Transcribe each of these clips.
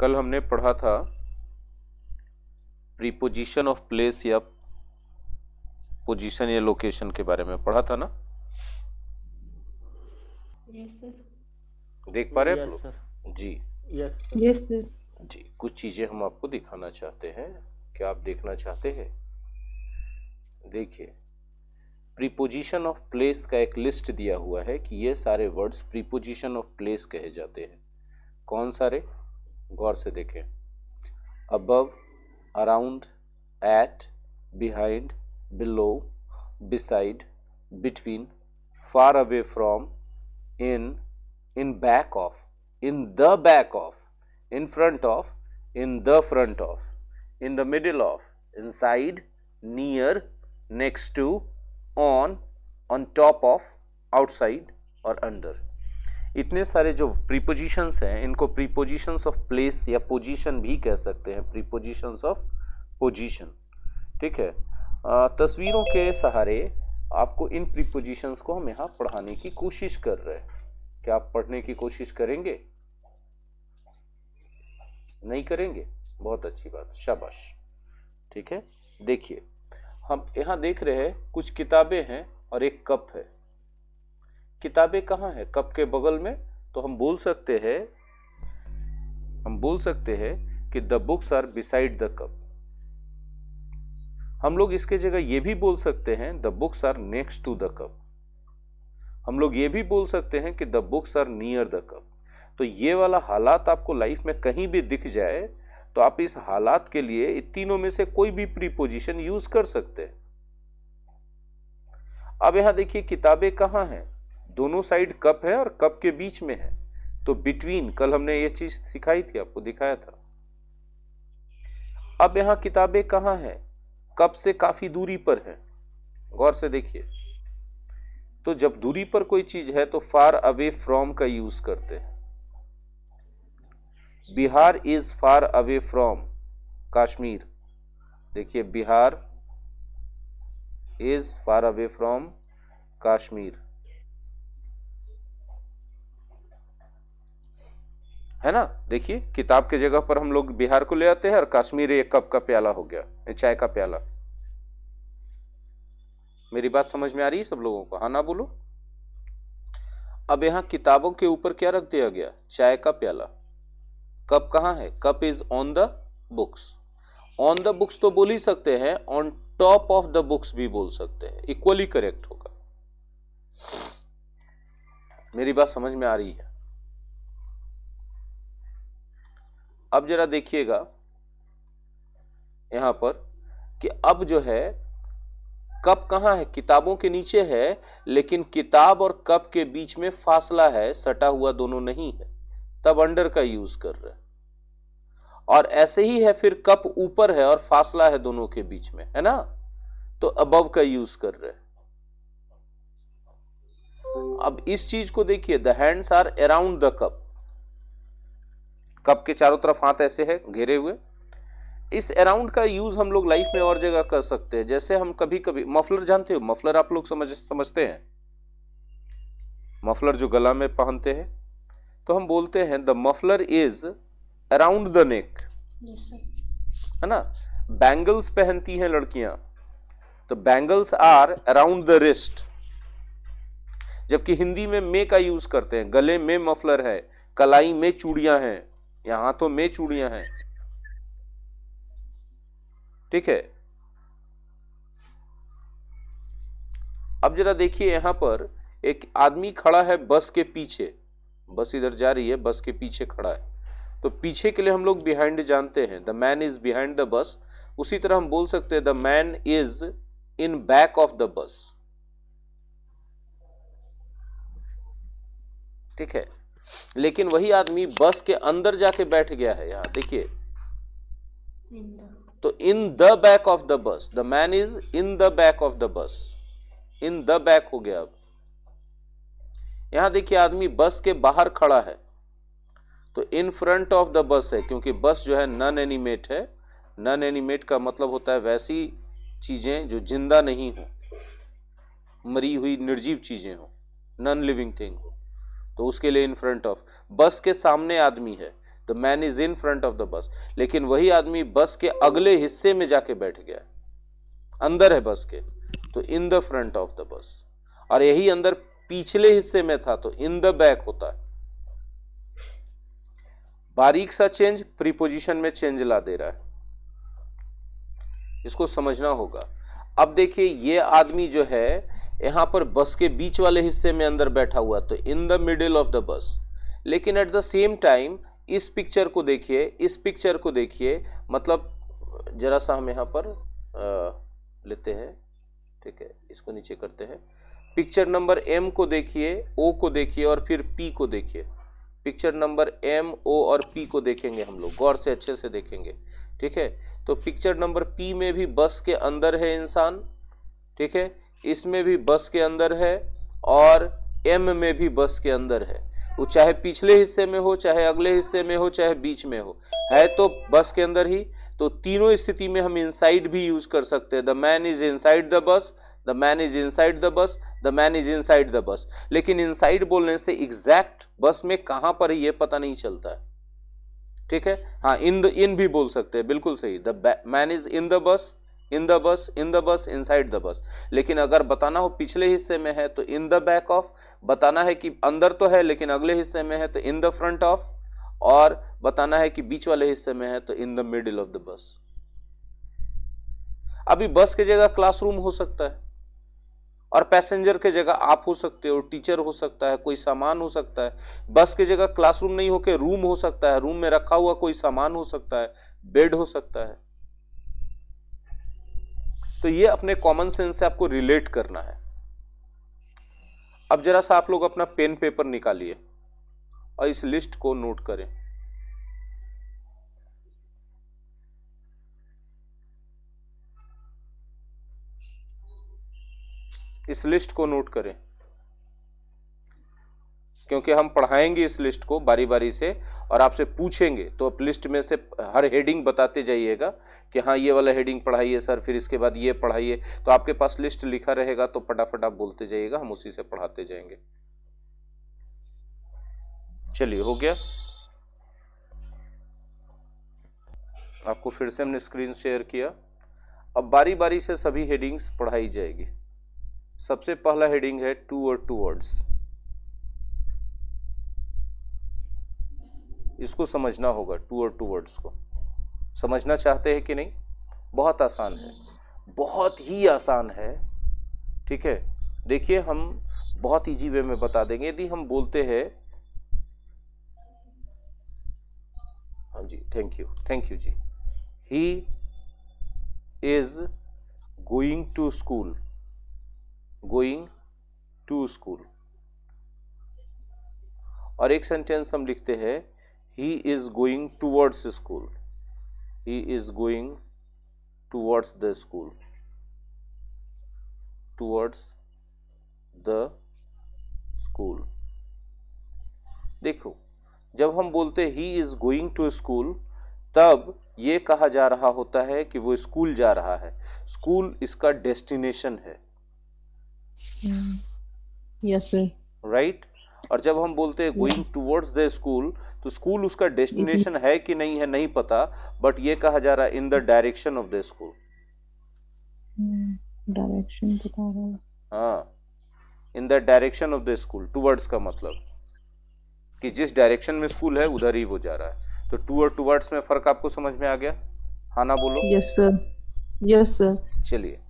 कल हमने पढ़ा था प्रीपोजिशन ऑफ़ प्लेस या पोजीशन या लोकेशन के बारे में। पढ़ा था ना? यस सर देख पा रहे हैं आप sir ji. Yes yes sir ji कुछ चीज़ें हम आपको दिखाना चाहते हैं। क्या आप देखना चाहते हैं? देखिए प्रीपोजिशन ऑफ़ प्लेस का एक लिस्ट दिया हुआ है कि ये सारे वर्ड्स प्रीपोजिशन ऑफ़ प्लेस कहे जाते हैं। कौन सारे? गौर से देखें। Above around at behind below beside between far away from in in back of in the back of in front of in the front of in the middle of inside near next to on on top of outside और under इतने सारे जो prepositions हैं इनको prepositions of place या position भी कह सकते हैं। प्रीपोजिशंस ऑफ़ पोजीशन ठीक है? अ, तस्वीरों के सहारे आपको इन प्रीपोजिशंस को हम यहाँ पढ़ाने की कोशिश कर रहे हैं। क्या आप पढ़ने की कोशिश करेंगे? नहीं करेंगे? बहुत अच्छी बात। शाबाश। ठीक है? देखिए हम यहाँ देख रहे हैं कुछ किताबें हैं और एक कप है। किताबें कहाँ है? कप के बगल में? तो हम बोल सकते हैं, हम बोल सकते हैं कि the books are beside the cup. हम लोग इसके जगह ये भी बोल सकते हैं, the books are next to the cup. हम लोग ये भी बोल सकते हैं कि the books are near the cup. तो ये वाला हालात आपको लाइफ में कहीं भी दिख जाए तो आप इस हालात के लिए इन तीनों में से कोई भी प्रीपोजिशन यूज़ कर सकते हैं। अब यहाँ देखिए किताबें कहाँ हैं? दोनों साइड कप है और कप के बीच में है। तो बिटवीन कल हमने ये चीज़ सिखाई थी, आपको दिखाया था। अब यहाँ किताबें कहाँ हैं? कप से काफ़ी दूरी पर है। गौर से देखिए। तो जब दूरी पर कोई चीज़ है तो फार अवे फ्रॉम का यूज़ करते हैं। Bihar is far away from Kashmir. देखिए, Bihar is far away from Kashmir. है ना? देखिए, किताब के जगह पर हम लोग बिहार को ले आते हैं और कश्मीर एक कप का प्याला हो गया चाय का प्याला। मेरी बात समझ में आ रही है सब लोगों को? हाँ ना बोलो। अब यहाँ किताबों के ऊपर क्या रख दिया गया? चाय का प्याला। कप कहाँ है? Cup is on the books on the books तो बोल ही सकते हैं on top of the books भी बोल सकते हैं। इक्वली करेक्ट होगा। मेरी बात समझ में आ रही है? अब जरा देखिएगा यहाँ पर कि अब जो है कप कहाँ है? किताबों के नीचे है, लेकिन किताब और कप के बीच में फासला है, सटा हुआ दोनों नहीं है। तब अंडर का यूज़ कर रहे हैं। और ऐसे ही है फिर कप ऊपर है और फासला है दोनों के बीच में, है ना? तो अबव का यूज़ कर रहे हैं। अब इस चीज़ को देखिए the hands are around the cup cup के चारों तरफ़ हाथ ऐसे है घेरे हुए। इस अराउंड का यूज़ हम लोग लाइफ में और जगह कर सकते हैं। जैसे हम कभी कभी मफलर जानते हो? मफलर आप लोग समझ समझते हैं? मफलर जो गला में पहनते हैं। तो हम बोलते हैं the muffler is around the neck. है ना? बैंगल्स पहनती हैं लड़कियाँ। तो bangles are around the wrist. जबकि हिंदी में मे का यूज़ करते हैं। गले में मफलर है कलाई में चूड़ियाँ हैं। या हाथों में चूड़ियाँ हैं। ठीक है? अब जरा देखिए यहाँ पर एक आदमी खड़ा है बस के पीछे। बस इधर जा रही है, बस के पीछे खड़ा है। तो पीछे के लिए हम लोग बिहाइंड जानते हैं। The man is behind the bus उसी तरह हम बोल सकते हैं the man is in back of the bus ठीक है? लेकिन वही आदमी बस के अंदर जाके बैठ गया है यहाँ। देखिए। तो in the back of the bus the man is in the back of the bus in the back हो गया अब। यहाँ देखिए आदमी बस के बाहर खड़ा है। तो इन फ्रंट ऑफ़ द बस है क्योंकि बस जो है नन एनिमेट है। नन एनिमेट का मतलब होता है वैसी चीज़ें जो ज़िंदा नहीं हो। मरी हुई निर्जीव चीज़ें हो। नन लिविंग थिंग हो। तो उसके लिए इन फ्रंट ऑफ़ बस के सामने आदमी है the man is in front of the bus लेकिन वही आदमी बस के अगले हिस्से में जाके बैठ गया अंदर है बस के तो in the front of the bus और यही अंदर पिछले हिस्से में था तो इन द बैक होता है। बारीक सा चेंज प्रीपोजिशन में चेंज ला दे रहा है। इसको समझना होगा। अब देखिए, ये आदमी जो है यहाँ पर बस के बीच वाले हिस्से में अंदर बैठा हुआ तो in the middle of the bus लेकिन एट द सेम टाइम इस पिक्चर को देखिए इस पिक्चर को देखिए मतलब जरा सा हम यहाँ पर आ, लेते हैं ठीक है इसको नीचे करते हैं। पिक्चर नंबर एम को देखिए ओ को देखिए और फिर पी को देखिए। पिक्चर नंबर एम ओ और पी को देखेंगे हम लोग गौर से अच्छे से देखेंगे ठीक है? तो पिक्चर नंबर पी में भी बस के अंदर है इंसान ठीक है? इसमें भी बस के अंदर है और एम में भी बस के अंदर है। वो चाहे पिछले हिस्से में हो, चाहे अगले हिस्से में हो, चाहे बीच में हो। है तो बस के अंदर ही। तो तीनों स्थिति में हम इनसाइड भी यूज़ कर सकते हैं। The man is inside the bus the man is inside the bus the man is inside the bus लेकिन इनसाइड बोलने से एग्जैक्ट बस में कहाँ पर है ये पता नहीं चलता है। ठीक है? हाँ इन द इन भी बोल सकते हैं। बिल्कुल सही। The man is in the bus in the bus, in the bus inside the bus लेकिन अगर बताना हो पिछले हिस्से में है तो इन द बैक ऑफ़ बताना है कि अंदर तो है, लेकिन अगले हिस्से में है तो इन द फ्रंट ऑफ़ और बताना है कि बीच वाले हिस्से में है तो in the middle of the bus अभी बस की जगह क्लासरूम हो सकता है, और पैसेंजर के जगह आप हो सकते हो टीचर हो सकता है, कोई सामान हो सकता है. बस की जगह क्लासरूम नहीं होके रूम हो सकता है रूम में रखा हुआ कोई सामान हो सकता है बेड हो सकता है. तो ये अपने कॉमन सेंस से आपको रिलेट करना है। अब जरा सा आप लोग अपना पेन पेपर निकालिए और इस लिस्ट को नोट करें। इस लिस्ट को नोट करें। क्योंकि हम पढ़ाएँगे इस लिस्ट को बारी बारी से और आपसे पूछेंगे तो आप लिस्ट में से हर हेडिंग बताते जाइएगा कि हाँ ये वाला हेडिंग पढ़ाइए सर, फिर इसके बाद ये पढ़ाइए तो आपके पास लिस्ट लिखा रहेगा तो फटाफट आप बोलते जाइएगा, हम उसी से पढ़ाते जाएँगे। चलिए, हो गया। आपको फिर से हमने स्क्रीन शेयर किया। अब बारी बारी से सभी हेडिंग्स पढ़ाई जाएगी। सबसे पहला हेडिंग है टू और टू वर्ड्स। इसको समझना होगा टू और टू वर्ड्स को। समझना चाहते हैं कि नहीं? बहुत आसान है। बहुत ही आसान है। ठीक है? देखिए, हम बहुत इजी वे में बता देंगे। यदि हम बोलते हैं हाँ जी thank you thank you ji. He is going to school going to school और एक सेंटेंस हम लिखते हैं he is going towards school he is going towards the school towards the school देखो जब हम बोलते he is going to school तब ये कहा जा रहा होता है कि वो स्कूल जा रहा है स्कूल इसका डेस्टिनेशन है यस सर राइट और जब हम बोलते हैं गोइंग टूवर्ड्स द स्कूल तो स्कूल उसका डेस्टिनेशन है कि नहीं है नहीं पता बट ये कहा जा रहा है in the direction of the school direction बता रहा हाँ। In the direction of the school towards का मतलब। कि जिस डायरेक्शन में स्कूल है उधर ही वो जा रहा है। तो टू और टूवर्ड्स में फ़र्क आपको समझ में आ गया? हाँ ना बोलो? यस सर यस सर चलिए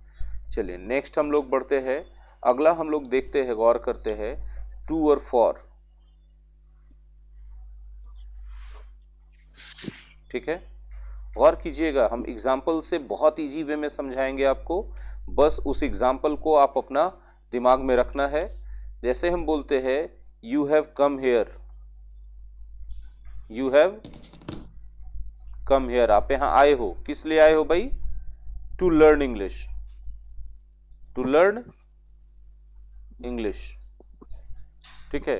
चलिए नेक्स्ट हम लोग बढ़ते हैं। अगला हम लोग देखते हैं गौर करते हैं टू और फॉर ठीक है? गौर कीजिएगा, हम एग्ज़ाम्पल से बहुत इजी वे में समझाएँगे आपको। बस उस एग्ज़ाम्पल को आप अपना दिमाग में रखना है। जैसे हम बोलते हैं you have come here you have come here आप यहाँ आए हो। किस लिए आए हो भाई? To learn English to learn English ठीक है?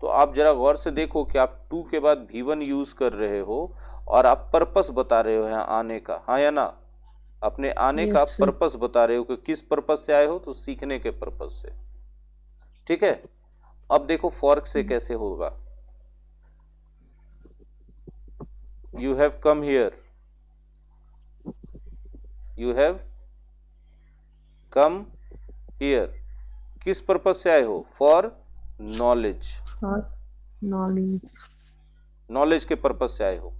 तो आप जरा गौर से देखो कि आप टू के बाद भी वन यूज़ कर रहे हो और आप पर्पस बता रहे हो यहाँ आने का। हाँ या ना? अपने आने का पर्पस बता रहे हो कि किस पर्पस से आए हो? तो सीखने के पर्पस से। ठीक है? अब देखो फॉर्क से कैसे होगा। You have come here. You have come here. किस पर्पज से आए हो? फॉर नॉलेज नॉलेज नॉलेज के पर्पज से आए हो।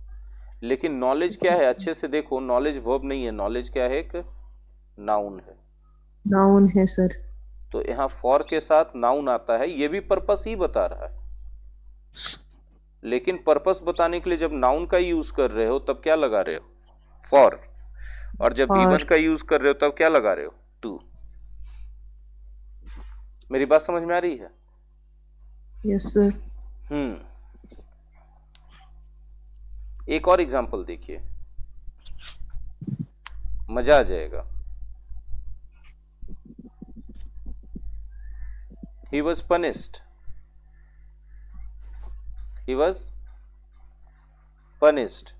लेकिन नॉलेज क्या है? अच्छे से देखो नॉलेज वर्ब नहीं है। नॉलेज क्या है? एक नाउन है। नाउन है सर तो यहाँ फॉर के साथ नाउन आता है। ये भी पर्पस ही बता रहा है। लेकिन पर्पस बताने के लिए जब नाउन का यूज़ कर रहे हो तब क्या लगा रहे हो? फॉर और जब. ईवन का यूज़ कर रहे हो तब क्या लगा रहे हो? टू मेरी बात समझ में आ रही है? Yes hmm. एक और एग्जांपल देखिए। मज़ा आ जाएगा। He was punished he was punished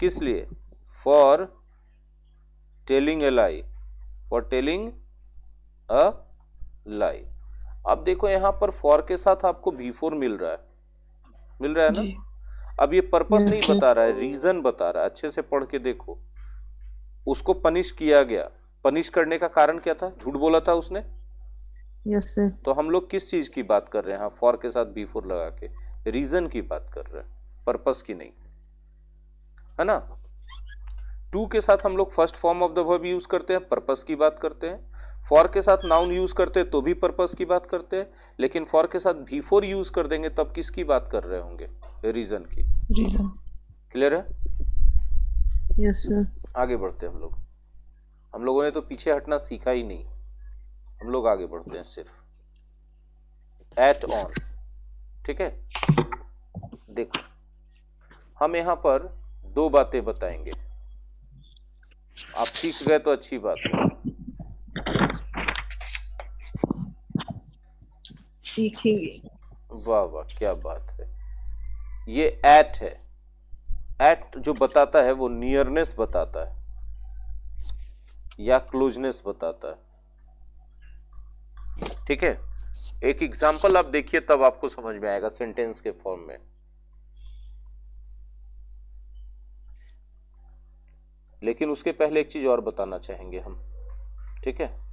किस लिए? For telling a lie for telling a lie अब देखो यहाँ पर फॉर के साथ आपको बी फोर मिल रहा है। मिल रहा है ना? अब ये पर्पस नहीं बता रहा है रीजन बता रहा है। अच्छे से पढ़ के देखो। उसको पनिश किया गया। पनिश करने का कारण क्या था? झूठ बोला था उसने? यस सर तो हम लोग किस चीज़ की बात कर रहे हैं? फॉर के साथ बी फोर लगा के। रीजन की बात कर रहे हैं। पर्पस की नहीं। है ना? टू के साथ हम लोग first form of the verb use करते हैं पर्पस की बात करते हैं। फॉर के साथ नाउन यूज़ करते तो भी पर्पस की बात करते हैं लेकिन फॉर के साथ भी फोर यूज़ कर देंगे तब किसकी बात कर रहे होंगे? रीजन की। रीजन क्लियर है? यस सर आगे बढ़ते हैं हम लोग। हम लोगों ने तो पीछे हटना सीखा ही नहीं। हम लोग आगे बढ़ते हैं सिर्फ़। एट ऑन ठीक है? देखो। हम यहाँ पर दो बातें बताएँगे। आप सीख गए तो अच्छी बात है। सीखेंगे वाह वाह, क्या बात है। ये एट है। एट जो बताता है, वो नियरनेस बताता है। या क्लोजनेस बताता है। ठीक है? एक एग्जांपल आप देखिए, तब आपको समझ में आएगा सेंटेंस के फॉर्म में। लेकिन उसके पहले एक चीज़ और बताना चाहेंगे हम। ठीक है?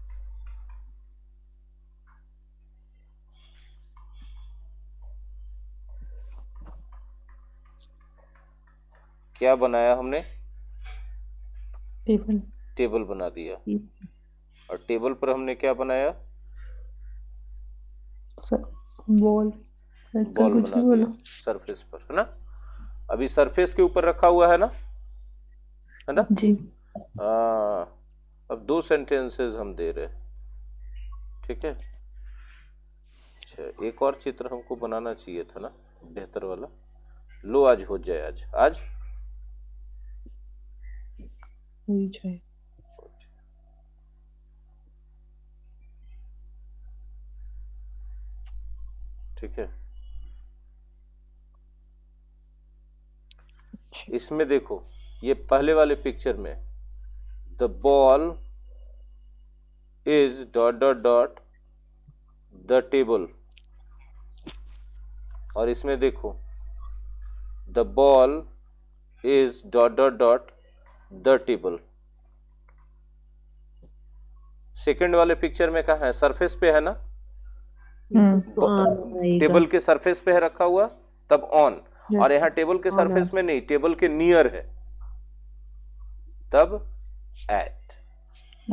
क्या बनाया हमने? टेबल। टेबल बना दिया। और टेबल पर हमने क्या बनाया? बॉल बॉल कुछ बना भी बोलो। दिया सरफेस पर है ना? अभी सरफेस के ऊपर रखा हुआ है ना? है ना? जी। हाँ। अब दो सेंटेंसेस हम दे रहे ठीक है? अच्छा एक और चित्र हमको बनाना चाहिए था ना? बेहतर वाला। लो आज हो जाए आज। आज? हुई जाए ठीक है इसमें देखो ये पहले वाले पिक्चर में the ball is dot dot dot the table और इसमें देखो the ball is dot dot dot the table. Second वाले पिक्चर में कहा है? सरफेस पे है ना? हम्म, on आएगा। टेबल के सरफेस पे है रखा हुआ तब ऑन और यहाँ टेबल के सरफेस में नहीं टेबल के नियर है। तब एट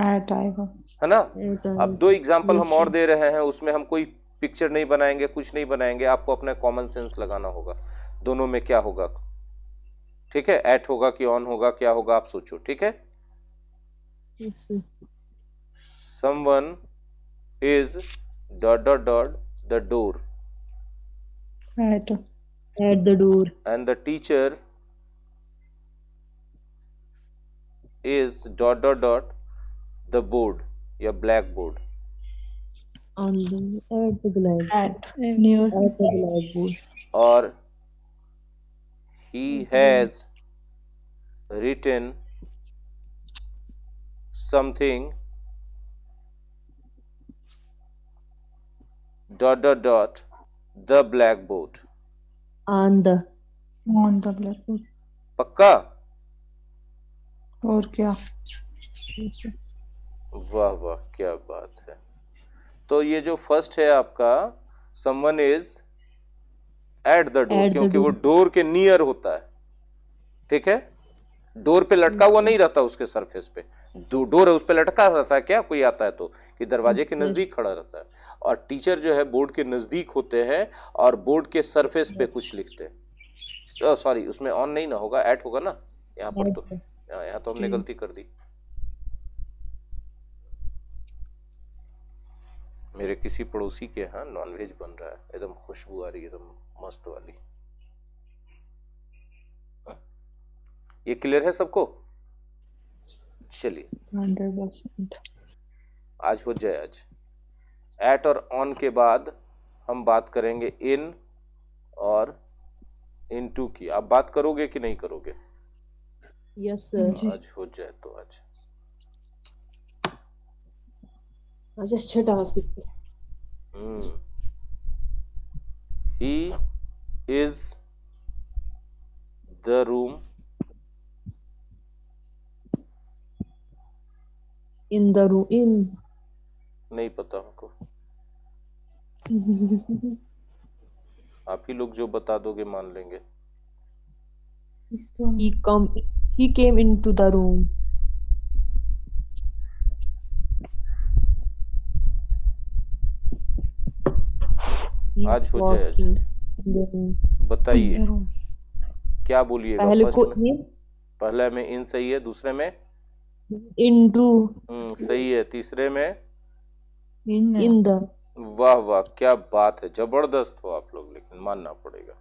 एट आएगा। है ना? अब दो एग्ज़ाम्पल हम और दे रहे हैं उसमें हम कोई पिक्चर नहीं बनाएँगे कुछ नहीं बनाएँगे आपको अपना कॉमन सेंस लगाना होगा। दोनों में क्या होगा? ठीक है? एट होगा कि ऑन होगा क्या होगा आप सोचो ठीक है? Someone is dot dot dot the door at at the door and the teacher is dot dot dot the board या black board on the black board और he has written something dot dot dot the blackboard On the the black board पक्का और क्या वाह वाह क्या बात है तो ये जो फ़र्स्ट है आपका someone is at the door क्योंकि वो डोर के नियर होता है। ठीक है? डोर पे लटका हुआ नहीं रहता उसके सरफेस पे। डोर है उस पर लटका रहता है क्या? कोई आता है तो। कि दरवाजे के नज़दीक खड़ा रहता है। और टीचर जो है बोर्ड के नज़दीक होते हैं और बोर्ड के सरफेस पे कुछ लिखते हैं। सॉरी उसमें ऑन नहीं ना होगा एट होगा ना? यहाँ पर तो। यहाँ यहाँ तो हमने गलती कर दी। मेरे किसी पड़ोसी के यहाँ नॉनवेज बन रहा है। एकदम खुशबू आ रही है एकदम। मस्त वाली। हाँ? ये क्लियर है सबको? चलिए। आज हो जाए आज। एट और ऑन के बाद हम बात करेंगे इन और इनटू की। आप बात करोगे कि नहीं करोगे? यस सर आज हो जाए तो आज। आज अच्छा topic hmm. He is the room in the room in नहीं पता हमको। आप ही लोग जो बता दोगे मान लेंगे। He come he came into the room. आज हो जाए. बताइए। क्या बोलिएगा? पहले को में पहले में इन सही है दूसरे में? into हम्म सही है। तीसरे में? इन the वाह वाह क्या बात है। ज़बरदस्त हो आप लोग लेकिन मानना पड़ेगा।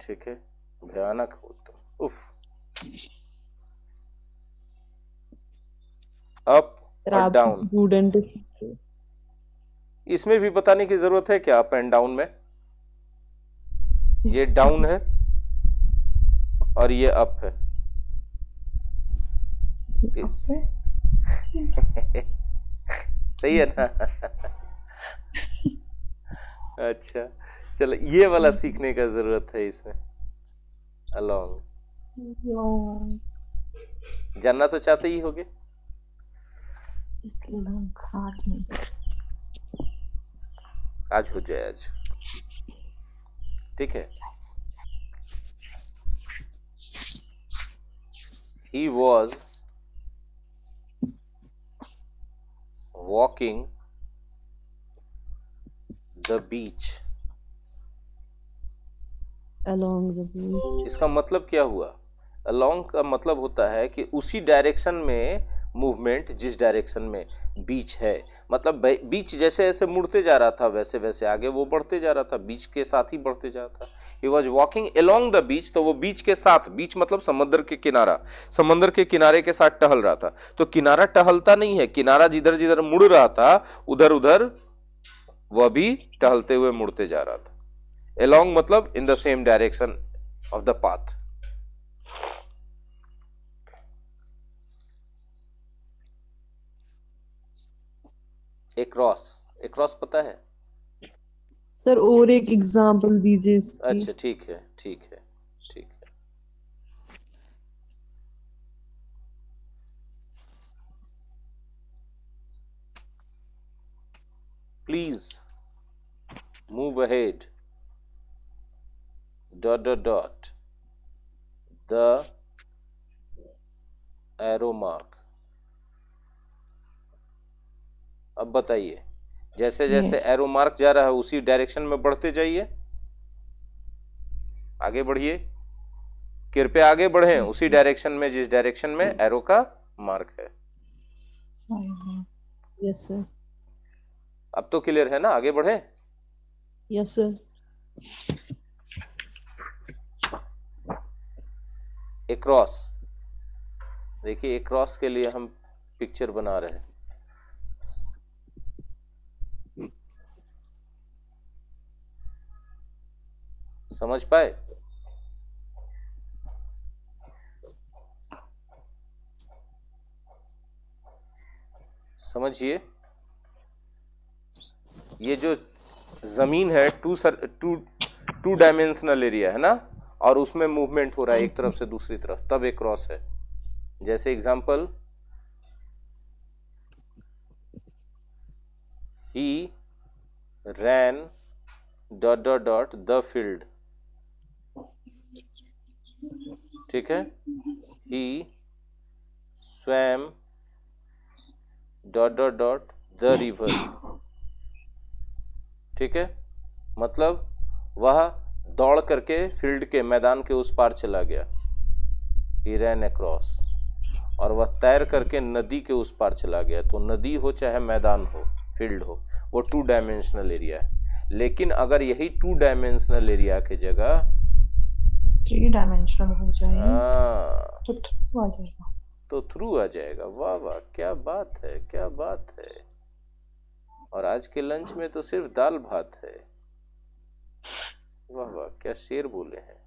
ठीक है। भयानक हो तुम। उफ। अप डाउन स्टूडेंट इसमें भी बताने की ज़रूरत है क्या अप एंड डाउन में? ये डाउन है और ये अप है। इस- सही है ना? अच्छा चलो ये वाला सीखने का ज़रूरत है इसमें अलोंग जानना तो चाहते ही होगे। साथ में। आज हो जाए आज। ठीक है? He was walking the beach. Along the beach. इसका मतलब क्या हुआ? Along का मतलब होता है कि उसी डायरेक्शन में मूवमेंट जिस डायरेक्शन में। बीच है। मतलब बीच जैसे जैसे मुड़ते जा रहा था, वैसे वैसे आगे वो बढ़ते जा रहा था, बीच के साथ ही बढ़ते जा रहा था। He was walking along the beach तो वो बीच के साथ, बीच मतलब समुद्र के किनारा, समुद्र के किनारे के साथ टहल रहा था। तो किनारा टहलता नहीं है, किनारा जिधर जिधर मुड़ रहा था उधर उधर वह भी टहलते हुए मुड़ते जा रहा था। अलोंग मतलब in the same direction of the path across across पता है? सर और एक एग्जांपल दीजिए अच्छा ठीक है ठीक है ठीक है। Please move ahead dot dot dot. The arrow mark. अब बताइए। जैसे जैसे Yes. एरो मार्क जा रहा है उसी डायरेक्शन में बढ़ते जाइए। आगे बढ़िए। कृपया आगे बढ़े उसी डायरेक्शन में जिस डायरेक्शन में एरो का मार्क है। यस सर अब तो क्लियर है ना? आगे बढ़े। यस सर एक्रॉस देखिए एक्रॉस के लिए हम पिक्चर बना रहे हैं। समझ पाए? समझिए। ये जो ज़मीन है two sir two two dimensional area है ना? और उसमें मूवमेंट हो रहा है, एक तरफ़ से दूसरी तरफ़, तब एक क्रॉस है। जैसे example he ran dot dot dot the field ठीक है? He swam dot dot dot the river. ठीक है? मतलब वह दौड़ करके फ़ील्ड के मैदान के उस पार चला गया। ही रैन अक्रॉस और वह तैर करके नदी के उस पार चला गया। तो नदी हो चाहे मैदान हो, फ़ील्ड हो, वो टू डायमेंशनल एरिया है। लेकिन अगर यही टू डायमेंशनल एरिया की जगह थ्री डायमेंशनल हो जाए हाँ, तो थ्रू आ जाएगा। तो थ्रू आ जाएगा। वाह वाह क्या बात है क्या बात है। और आज के लंच में तो सिर्फ़ दाल भात है। वाह वाह क्या शेर बोले हैं।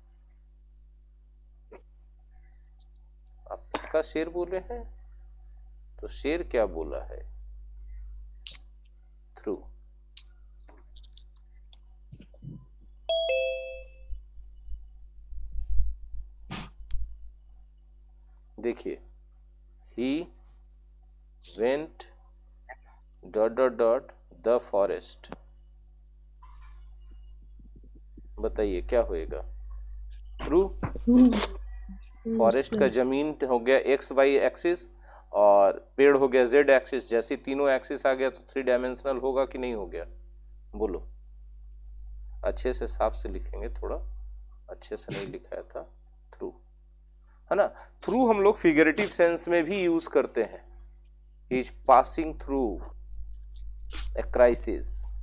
आप पक्का शेर बोले हैं? तो शेर क्या बोला है थ्रू देखिए he went dot dot dot the forest बताइए, क्या होएगा? थ्रू फॉरेस्ट का ज़मीन हो गया एक्स वाई एक्सिस और पेड़ हो गया जेड एक्सिस जैसे तीनों एक्सिस आ गया तो थ्री डायमेंशनल होगा कि नहीं हो गया? बोलो। अच्छे से साफ़ से लिखेंगे, थोड़ा अच्छे से नहीं लिखाया था। है ना? थ्रू हम लोग फिगरेटिव सेंस में भी यूज़ करते हैं। He is passing through a crisis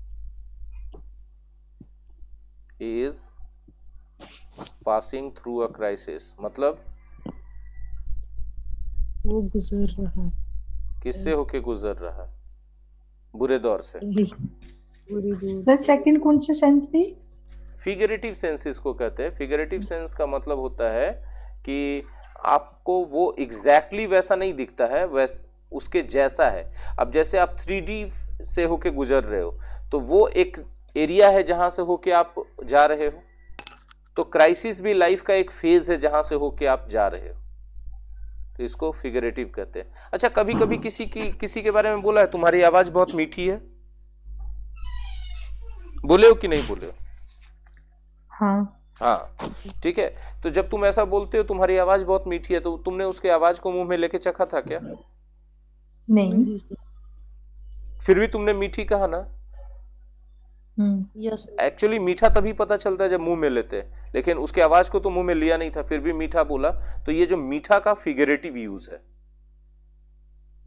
is passing through a crisis मतलब? वो गुजर रहा है। किससे होके गुजर रहा है? बुरे दौर से। पूरी दूर द सेकंड कौन सी सेंस थी? फिगरेटिव सेंस इसको कहते हैं। फिगरेटिव सेंस का मतलब होता है कि आपको वो एग्जैक्टली exactly वैसा नहीं दिखता है, वैस, उसके जैसा है। अब जैसे आप थ्री से होके गुजर रहे हो तो वो एक एरिया है जहाँ से होके आप जा रहे हो। तो क्राइसिस भी लाइफ का एक फ़ेज़ है जहाँ से होके आप जा रहे हो। तो इसको फिगरेटिव कहते हैं। अच्छा कभी कभी किसी की, किसी के बारे में बोला है? तुम्हारी आवाज़ बहुत मीठी है। बोले हो कि नहीं बोले हो? हाँ। हाँ ठीक है। तो जब तुम ऐसा बोलते हो तुम्हारी आवाज़ बहुत मीठी है तो तुमने उसके आवाज़ को मुँह में लेके चखा था क्या? नहीं। फिर भी तुमने मीठी कहा ना? हम्म। यस एक्चुअली मीठा तभी पता चलता है जब मुँह में लेते हैं। लेकिन उसके आवाज़ को तो मुँह में लिया नहीं था फिर भी मीठा बोला। तो ये जो मीठा का फिगरेटिव यूज़ है।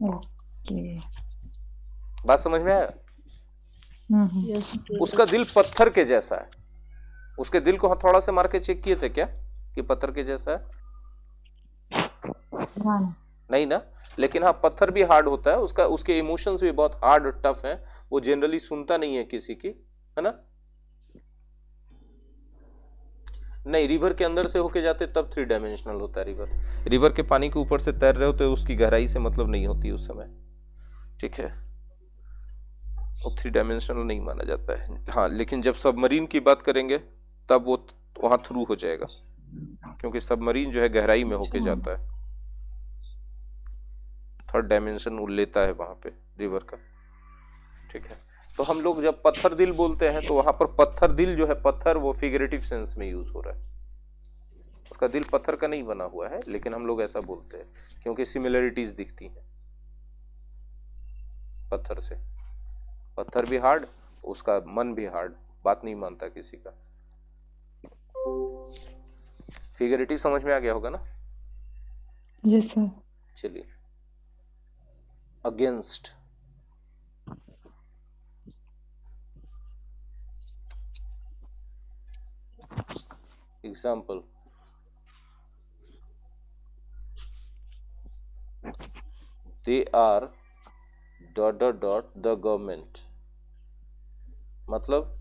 ओके। बात समझ में आया? हम्म यस उसका दिल पत्थर के जैसा है। उसके दिल को थोड़ा से मार के चेक किए थे क्या? कि पत्थर के जैसा है? हाँ नहीं ना? लेकिन हाँ पत्थर भी हार्ड होता है। उसका उसके इमोशंस भी बहुत हार्ड और टफ हैं। वो जनरली सुनता नहीं है किसी की है ना? नहीं रिवर के अंदर से होके जाते तब थ्री डायमेंशनल होता है रिवर रिवर के पानी के ऊपर से तैर रहे होते उसकी गहराई से मतलब नहीं होती उस समय। ठीक है? वो थ्री डायमेंशनल नहीं माना जाता है। हाँ लेकिन जब सबमरीन की बात करेंगे तब वो वहाँ थ्रू हो जाएगा क्योंकि सबमरीन जो है गहराई में होके जाता है। थर्ड डायमेंशन वो लेता है वहाँ पे रिवर का। ठीक है? तो हम लोग जब पत्थर दिल बोलते हैं तो वहाँ पर पत्थर दिल जो है पत्थर वो फिगरेटिव सेंस में यूज़ हो रहा है। उसका दिल पत्थर का नहीं बना हुआ है लेकिन हम लोग ऐसा बोलते हैं क्योंकि सिमिलरिटीज दिखती हैं। पत्थर से। पत्थर भी हार्ड उसका मन भी हार्ड बात नहीं मानता किसी का। फिगरेटिव समझ में आ गया होगा ना? यस सर चलिए। Against example they are dot dot dot the government. मतलब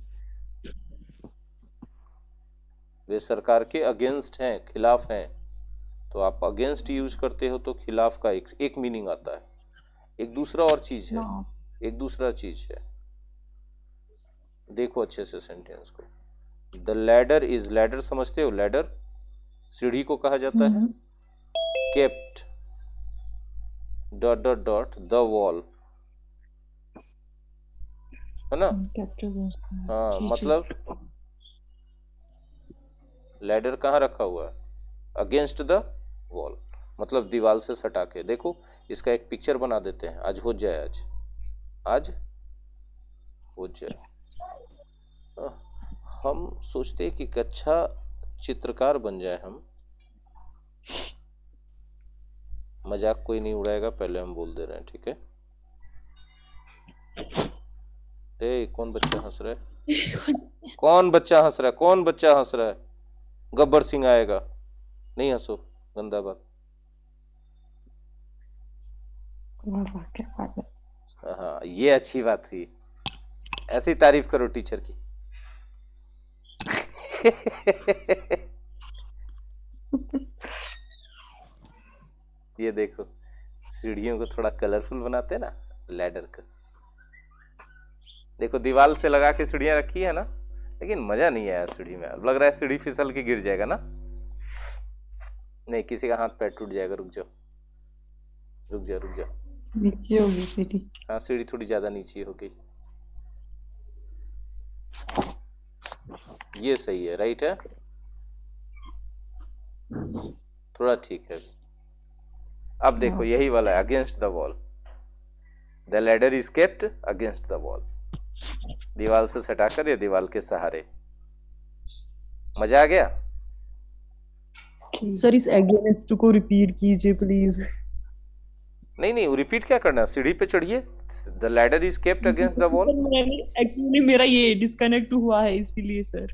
वे सरकार के अगेंस्ट हैं खिलाफ हैं तो आप अगेंस्ट यूज़ करते हो तो खिलाफ का एक एक मीनिंग आता है। एक दूसरा और चीज़ है। एक दूसरा चीज़ है। देखो अच्छे से सेंटेंस को। द लैडर इज़ लैडर समझते हो? लैडर सीढ़ी को कहा जाता है। Kept dot dot dot the wall है ना? हाँ जी। मतलब लैडर कहाँ रखा हुआ है? अगेंस्ट द वॉल मतलब दीवार से सटा के। देखो इसका एक पिक्चर बना देते हैं। आज हो जाए आज। आज हो जाए। हम सोचते हैं कि एक अच्छा चित्रकार बन जाए हम। मज़ाक कोई नहीं उड़ाएगा पहले हम बोल दे रहे हैं ठीक है? ए कौन बच्चा हंस रहा है? कौन बच्चा हंस रहा है? कौन बच्चा हंस रहा है? गब्बर सिंह आएगा। नहीं हंसो गंदा बात। है? हाँ ये अच्छी बात हुई। ऐसी तारीफ़ करो टीचर की। ये देखो सीढ़ियों को थोड़ा कलरफुल बनाते हैं ना लैडर का। देखो दीवार से लगा के सीढ़ियाँ रखी है ना? लेकिन मज़ा नहीं आया सीढ़ी में। अब लग रहा है सीढ़ी फिसल के गिर जाएगा ना। नहीं किसी का हाथ पैर टूट जाएगा रुक जाओ। रुक जाओ रुक जाओ। नीचे होगी सीढ़ी। हाँ सीढ़ी थोड़ी ज़्यादा नीचे हो गई। ये सही है राइट है? थोड़ा ठीक है। अब देखो यही वाला है against the wall the ladder is kept against the wall दीवार से सटाकर या दीवार के सहारे? मज़ा आ गया? सर इस अगेंस्ट को रिपीट कीजिए प्लीज़ नहीं नहीं रिपीट क्या करना सीढ़ी पे चढ़िए the ladder is kept against the wall actually मेरा ये डिस्कनेक्ट हुआ है इसीलिए सर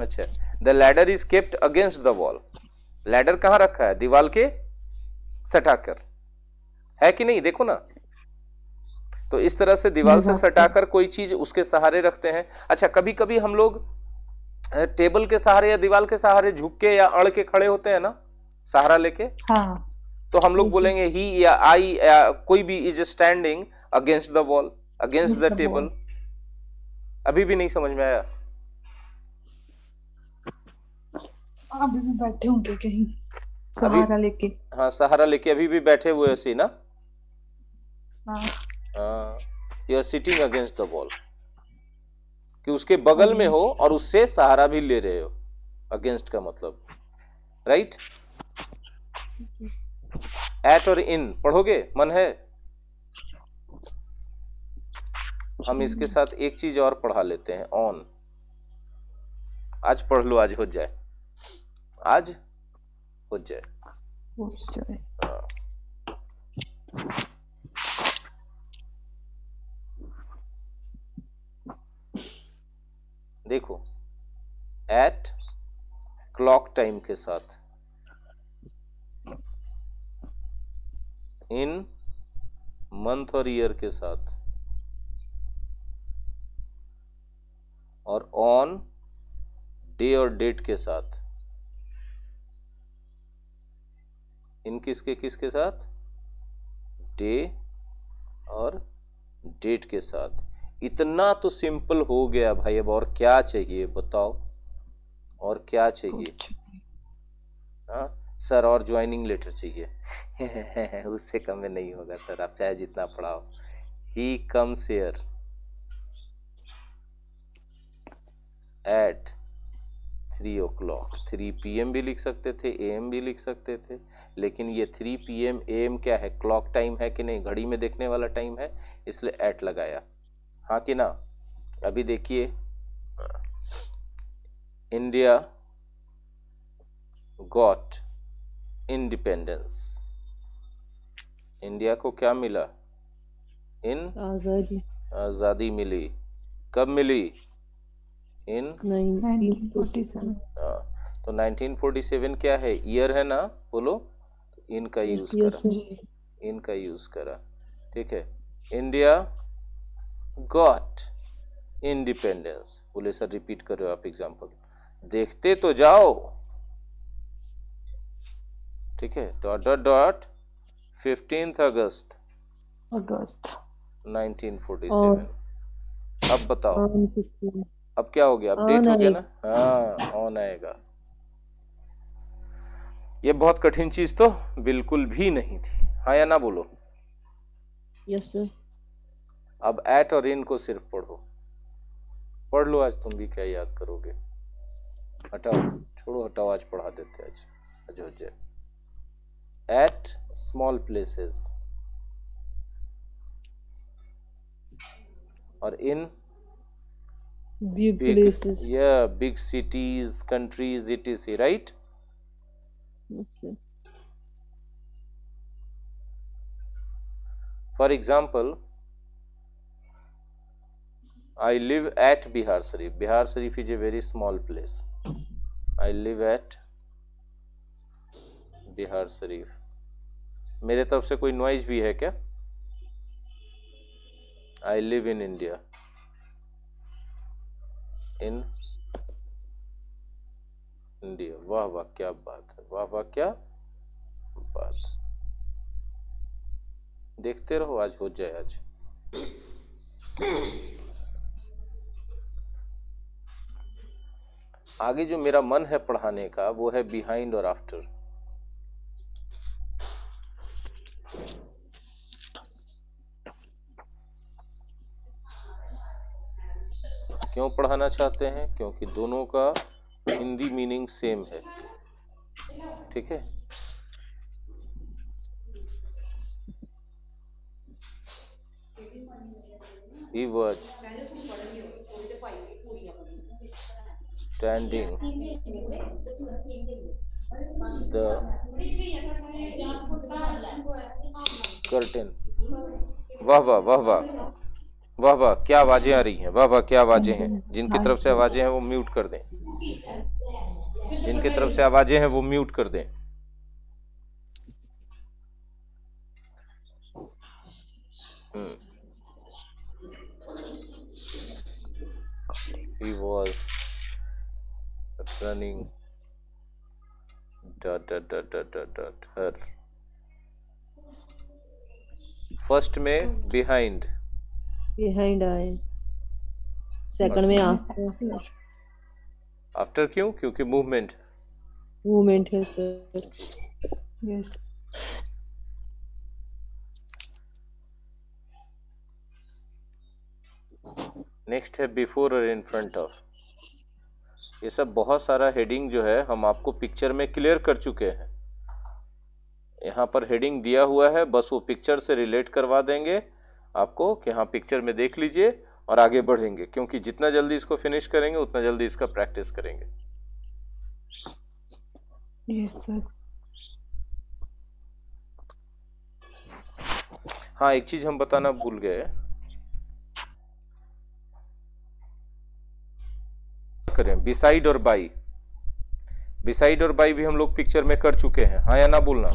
अच्छा the ladder is kept against the wall ladder कहाँ रखा है? दीवाल के सटाकर। है कि नहीं? देखो ना। तो इस तरह से दीवार से सटाकर कोई चीज़ उसके सहारे रखते हैं। अच्छा कभी कभी हम लोग टेबल के सहारे या दीवार के सहारे झुक के या अड़ के खड़े होते हैं ना सहारा लेके? हाँ। तो हम लोग बोलेंगे ही या आई या कोई भी is standing against the wall against the table. अभी भी नहीं समझ में आया। अभी भी बैठे होंगे कहीं। सहारा लेके। हाँ सहारा लेके अभी भी बैठे हुए ऐसे ही ना? हाँ। You are sitting against the wall कि उसके बगल में हो और उससे सहारा भी ले रहे हो। अगेंस्ट का मतलब। राइट एट और इन पढ़ोगे? मन है? हम इसके साथ एक चीज़ और पढ़ा लेते हैं। ऑन आज पढ़ लो आज हो जाए। आज हो जाए। वो जाए। देखो एट क्लॉक टाइम के साथ इन मंथ और ईयर के साथ, और ऑन डे और डेट के साथ इन किसके किसके साथ? डे और डेट के साथ। इतना तो सिंपल हो गया भाई अब और क्या चाहिए बताओ? और क्या चाहिए? हाँ सर और ज्वाइनिंग लेटर चाहिए। उससे कम में नहीं होगा सर आप चाहे जितना पढ़ाओ। He comes here at three o'clock three P M भी लिख सकते थे ए एम भी लिख सकते थे लेकिन ये three P M A M क्या है? क्लॉक टाइम है कि नहीं? घड़ी में देखने वाला टाइम है इसलिए एट लगाया। हाँ कि ना? अभी देखिए इंडिया गॉट इंडिपेंडेंस इंडिया को क्या मिला? इन आज़ादी। आज़ादी मिली। कब मिली? इन 1947 हाँ, तो 1947 क्या है? ईयर है ना बोलो? इनका यूज़ यस करा। इनका यूज़ करा। ठीक है। इंडिया गॉट इंडिपेंडेंस बोले सर रिपीट कर आप एग्ज़ाम्पल देखते तो जाओ। ठीक है? Dot dot dot fifteenth August August 1947 अब बताओ। अब क्या हो गया? अपडेट हो गया ना? हाँ ऑन आएगा ये बहुत कठिन चीज़ तो बिल्कुल भी नहीं थी। हाँ या ना बोलो? यस सर अब एट और इन को सिर्फ़ पढ़ो। पढ़ लो आज तुम भी क्या याद करोगे? हटाओ छोड़ो हटाओ आज पढ़ा देते आज। आज हो जाए। एट स्मॉल प्लेसेस और in big big yeah big cities countries etc right? Yes sir for example I live at Bihar Sharif Bihar Sharif is a very small place I live at Bihar Sharif मेरे तरफ़ से कोई noise भी है क्या? I live in India in India वाह वाह, क्या बात है। वाह वाह, क्या बात देखते रहो, आज हो जाए, आज। आगे जो मेरा मन है पढ़ाने का, वो है बिहाइंड और आफ्टर क्यों पढ़ाना चाहते हैं? क्योंकि दोनों का हिंदी मीनिंग सेम है। ठीक है? he was standing the curtain. वाह वाह वाह वाह। वाह वाह, क्या आवाज़ें आ रही हैं? वाह वाह, क्या आवाज़ें हैं? जिनकी तरफ़ से आवाज़ें हैं, वो म्यूट कर दें। जिनकी तरफ़ से आवाज़ें हैं, वो म्यूट कर दें। Hmm. He was running. Dot dot dot dot dot dot. Her. First में बिहाइंड बिहाइंड आए। सेकंड में आफ्टर आफ्टर क्यों? क्योंकि मूवमेंट मूवमेंट है सर यस नेक्स्ट है बिफोर और इन फ्रंट ऑफ़ ये सब बहुत सारा हेडिंग जो है हम आपको पिक्चर में क्लियर कर चुके हैं। यहाँ पर हेडिंग दिया हुआ है बस वो पिक्चर से रिलेट करवा देंगे आपको कि हाँ पिक्चर में देख लीजिए और आगे बढ़ेंगे क्योंकि जितना जल्दी इसको फिनिश करेंगे उतना जल्दी इसका प्रैक्टिस करेंगे। सर हाँ एक चीज़ हम बताना भूल गए। करें। बिसाइड और बाई बिसाइड और बाई भी हम लोग पिक्चर में कर चुके हैं। हाँ या ना बोलना?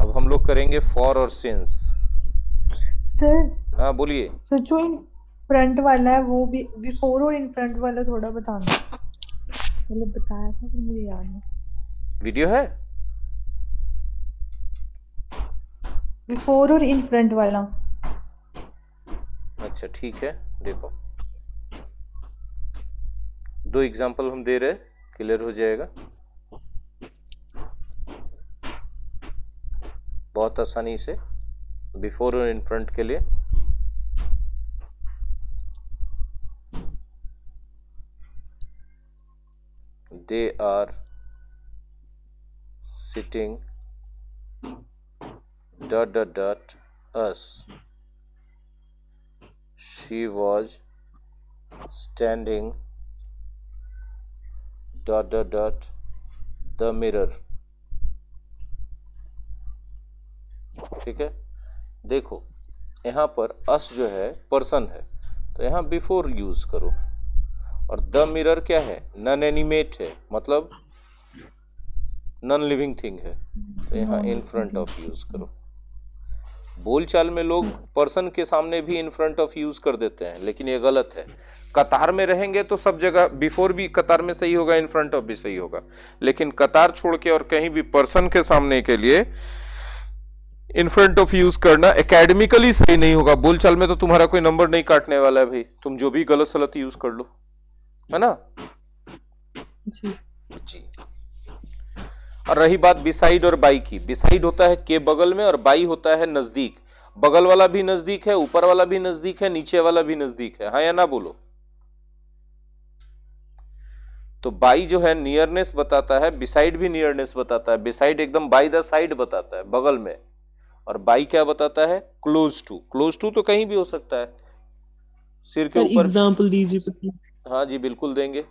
अब हम लोग करेंगे फॉर और सिंस सर हाँ बोलिए। सर जो इन फ्रंट वाला है वो भी बिफोर और इन फ्रंट वाला थोड़ा बताना। मतलब बताया था पर मुझे याद नहीं। वीडियो है? बिफोर और इन फ्रंट वाला। अच्छा ठीक है। देखो। दो एग्जांपल हम दे रहे क्लियर हो जाएगा। बहुत आसानी से बिफोर और इन फ्रंट के लिए। They are sitting dot dot dot, us she was standing dot dot dot, the mirror. ठीक है? देखो, यहाँ पर अस जो है पर्सन है। तो यहाँ बिफोर यूज़ करो। और द मिरर क्या है? नन एनिमेट है। मतलब नॉन लिविंग थिंग है। तो यहाँ इन फ्रंट ऑफ़ यूज़ करो। बोलचाल में लोग पर्सन के सामने भी इन फ्रंट ऑफ़ यूज़ कर देते हैं लेकिन ये गलत है। कतार में रहेंगे तो सब जगह बिफोर भी कतार में सही होगा इन फ्रंट ऑफ़ भी सही होगा। लेकिन कतार छोड़ के और कहीं भी पर्सन के सामने के लिए इन फ्रंट ऑफ़ यूज़ करना एकेडमिकली सही नहीं होगा। बोलचाल में तो तुम्हारा कोई नंबर नहीं काटने वाला है भाई। तुम जो भी गलत सलत यूज़ कर लो। है ना? जी। जी। और रही बात बिसाइड और बाई की। बिसाइड होता है के बगल में और बाई होता है नज़दीक। बगल वाला भी नज़दीक है ऊपर वाला भी नज़दीक है नीचे वाला भी नज़दीक है। हाँ या ना बोलो? तो बाई जो है नियरनेस बताता है बिसाइड भी नियरनेस बताता है। बिसाइड एकदम बाई द साइड बताता है बगल में। और बाई क्या बताता है? क्लोज टू क्लोज टू तो कहीं भी हो सकता है। सिर के ऊपर। एग्जांपल दीजिए हाँ जी बिल्कुल देंगे।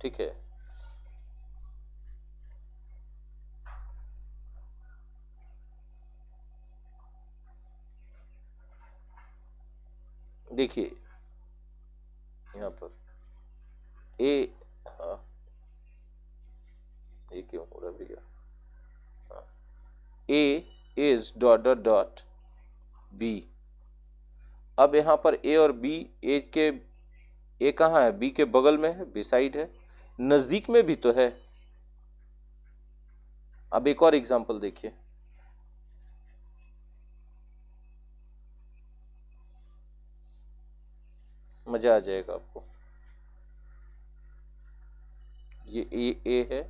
ठीक है। देखिए, यहाँ पर ए हाँ। ये क्यों हो रहा है भैया? हाँ। A is dot dot dot B अब यहाँ पर ए और बी ए के ए कहाँ है? बी के बगल में है बी साइड है। नज़दीक में भी तो है। अब एक और एग्जांपल देखिए। मज़ा आ जाएगा आपको। ये ए ए है,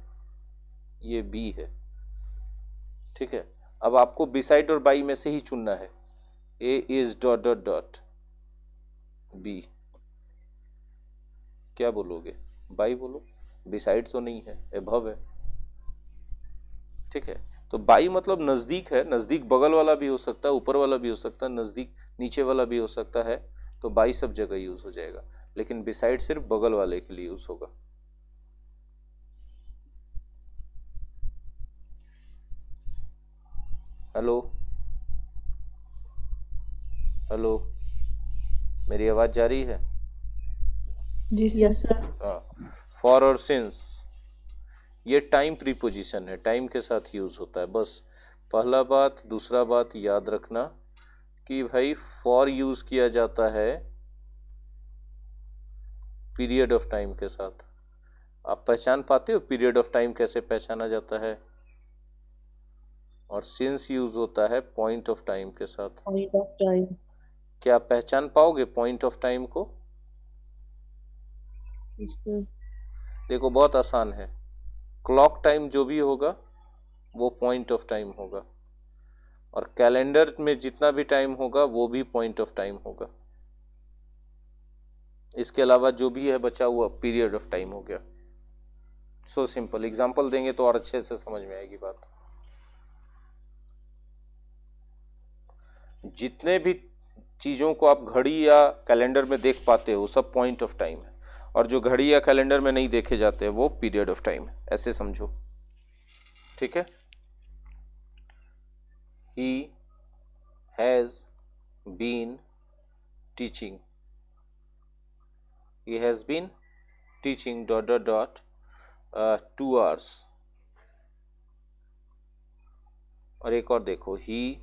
ये बी है। ठीक है? अब आपको बिसाइड और बाई में से ही चुनना है। A is dot dot dot B क्या बोलोगे? बाई बोलो। बिसाइड तो नहीं है एभव है। ठीक है? तो बाई मतलब नज़दीक है नज़दीक बगल वाला भी हो सकता है ऊपर वाला भी हो सकता है नज़दीक नीचे वाला भी हो सकता है तो बाई सब जगह यूज़ हो जाएगा। लेकिन बिसाइड सिर्फ़ बगल वाले के लिए यूज़ होगा। हेलो हेलो मेरी आवाज़ जारी है? जी यस सर हाँ। फॉर और सिंस। ये टाइम प्रीपोजिशन है टाइम के साथ यूज़ होता है बस। पहला बात दूसरा बात याद रखना कि भाई फॉर यूज़ किया जाता है पीरियड ऑफ़ टाइम के साथ। आप पहचान पाते हो पीरियड ऑफ़ टाइम कैसे पहचाना जाता है? और सिंस यूज़ होता है पॉइंट ऑफ़ टाइम के साथ। Point of time. क्या पहचान पाओगे पॉइंट ऑफ़ टाइम को? देखो, बहुत आसान है। क्लॉक टाइम जो भी होगा, वो पॉइंट ऑफ़ टाइम होगा। और कैलेंडर में जितना भी टाइम होगा, वो भी पॉइंट ऑफ़ टाइम होगा। इसके अलावा जो भी है बचा हुआ पीरियड ऑफ़ टाइम हो गया। सो सिंपल एग्जांपल देंगे तो और अच्छे से समझ में आएगी बात। जितने भी चीज़ों को आप घड़ी या कैलेंडर में देख पाते हो, सब पॉइंट ऑफ़ टाइम है। और जो घड़ी या कैलेंडर में नहीं देखे जाते वो पीरियड ऑफ़ टाइम ऐसे समझो। ठीक है? He has been teaching has been teaching dot dot dot uh, two hours. और एक और देखो। He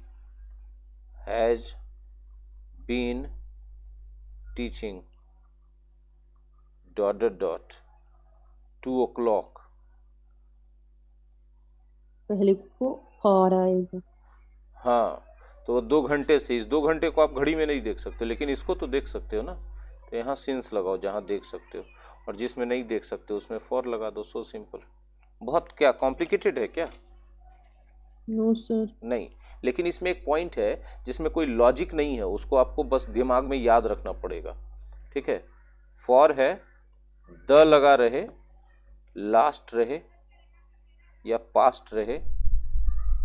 has been teaching dot dot dot two o'clock पहले को फॉर आएगा हाँ तो दो घंटे से इस दो घंटे को आप घड़ी में नहीं देख सकते लेकिन इसको तो देख सकते हो ना। तो यहाँ सिंस लगाओ जहाँ देख सकते हो। और जिसमें नहीं देख सकते उसमें फॉर लगा दो सो सिंपल बहुत क्या कॉम्प्लिकेटेड है क्या? नो no, सर नहीं लेकिन इसमें एक पॉइंट है जिसमें कोई लॉजिक नहीं है उसको आपको बस दिमाग में याद रखना पड़ेगा। ठीक है? फॉर है द लगा रहे लास्ट रहे या पास्ट रहे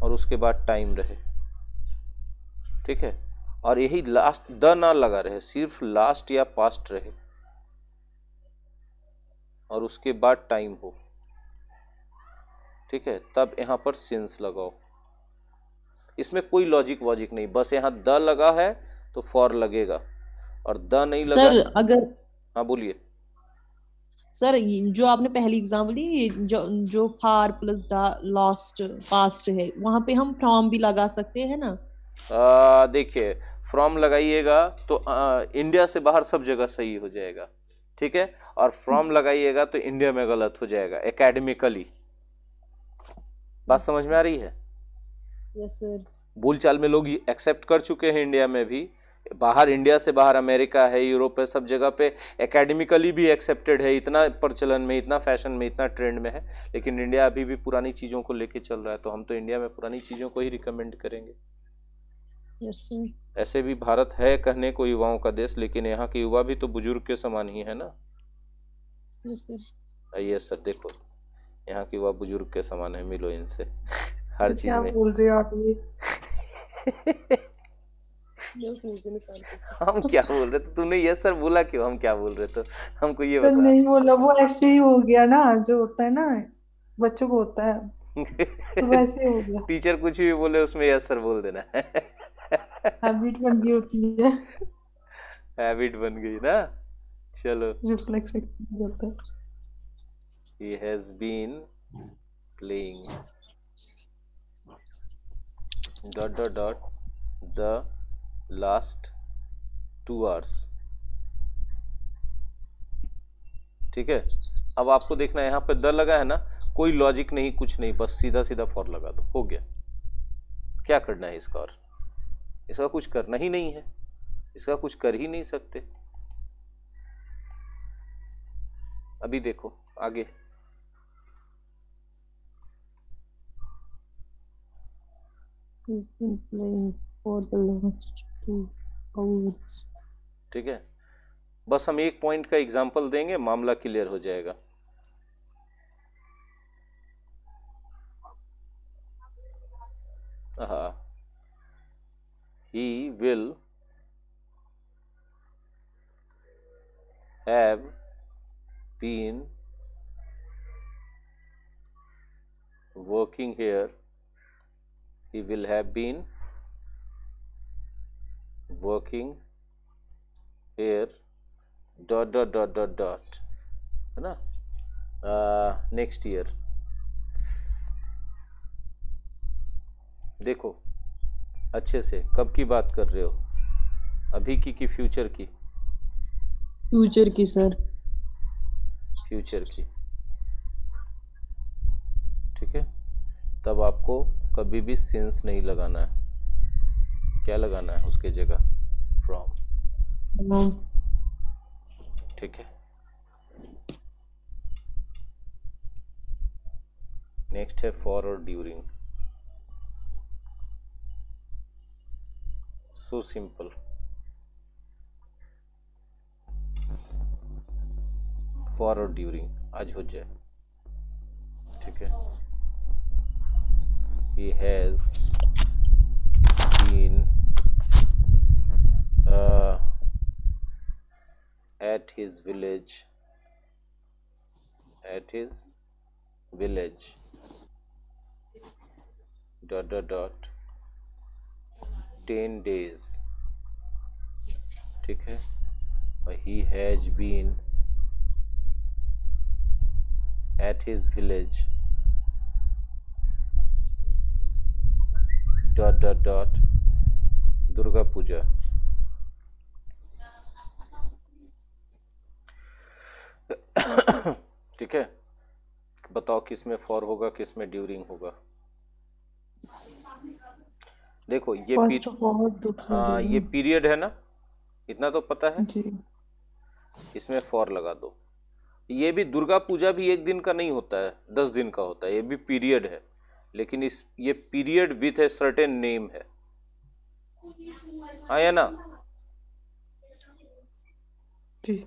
और उसके बाद टाइम रहे। ठीक है? और यही लास्ट द ना लगा रहे सिर्फ़ लास्ट या पास्ट रहे और उसके बाद टाइम हो। ठीक है? तब यहाँ पर सेंस लगाओ। इसमें कोई लॉजिक वॉजिक नहीं बस यहाँ द लगा है तो फॉर लगेगा। और द नहीं लगा सर अगर हाँ बोलिए। सर जो आपने पहली एग्ज़ाम्पल दी जो जो फार प्लस लास्ट पास्ट है वहाँ पे हम फ्रॉम भी लगा सकते हैं ना? देखिए फ्रॉम लगाइएगा तो आ, इंडिया से बाहर सब जगह सही हो जाएगा ठीक है? और फ्रॉम लगाइएगा तो इंडिया में गलत हो जाएगा एकेडमिकली बात समझ में आ रही है? यस सर बोलचाल में लोग एक्सेप्ट कर चुके हैं इंडिया में भी बाहर इंडिया से बाहर अमेरिका है यूरोप है सब जगह पे एकेडमिकली भी एक्सेप्टेड है इतना प्रचलन में इतना फ़ैशन में इतना ट्रेंड में है लेकिन इंडिया अभी भी पुरानी चीज़ों को लेके चल रहा है तो हम तो इंडिया में पुरानी चीज़ों को ही रिकमेंड करेंगे। सर ऐसे भी भारत है कहने को युवाओं का देश लेकिन यहाँ के युवा भी तो बुज़ुर्ग के समान ही है ना? आइए सर देखो। यहाँ के युवा बुज़ुर्ग के समान है मिलो इनसे। हर चीज़ में। बोल रहे हो आप ये? हम क्या बोल रहे थे? तूने ये सर बोला क्यों? हम क्या बोल रहे थे? हमको ये बता। नहीं बोला वो ऐसे ही हो गया ना जो होता है ना बच्चों को होता है। तो वैसे हो गया। टीचर कुछ भी बोले उसमें यस सर बोल देना। हैबिट बन गई होती है। हैबिट बन गई ना। चलो। रिफ्लेक्स होता है। He has been playing. Dot dot dot. The last two hours. ठीक है? अब आपको देखना है, यहाँ पे द लगा है ना, कोई लॉजिक नहीं, कुछ नहीं, बस सीधा सीधा फॉर लगा दो, हो गया। क्या करना है इसका और? इसका कुछ करना ही नहीं है। इसका कुछ कर ही नहीं सकते। अभी देखो, आगे। He's been playing for the last. हम्म, ठीक है? बस हम एक पॉइंट का एग्जांपल देंगे, मामला क्लियर हो जाएगा। हाँ he will have been working here he will have been working here dot dot dot dot dot है ना? नेक्स्ट ईयर देखो अच्छे से कब की बात कर रहे हो? अभी की कि फ्यूचर की? फ्यूचर की सर फ्यूचर की। ठीक है? तब आपको कभी भी सेंस नहीं लगाना है। क्या लगाना है उसके जगह? फ्रॉम ठीक है। नेक्स्ट है फॉर और ड्यूरिंग सो सिंपल फॉर और ड्यूरिंग आज हो जाए। ठीक है। He has been uh, at his village at his village dot dot dot 10 days ठीक है और he has been at his village dot dot dot Durga Puja ठीक है? बताओ किसमें फॉर होगा किसमें ड्यूरिंग होगा। देखो ये फ़र्स्ट पी- ऑफ़ ऑल दूसरा हाँ ये पीरियड है ना? इतना तो पता है? इसमें फॉर लगा दो। ये भी दुर्गा पूजा भी एक दिन का नहीं होता है दस दिन का होता है ये भी पीरियड है। लेकिन इस ये period with a certain name है। हाँ या ना? जी।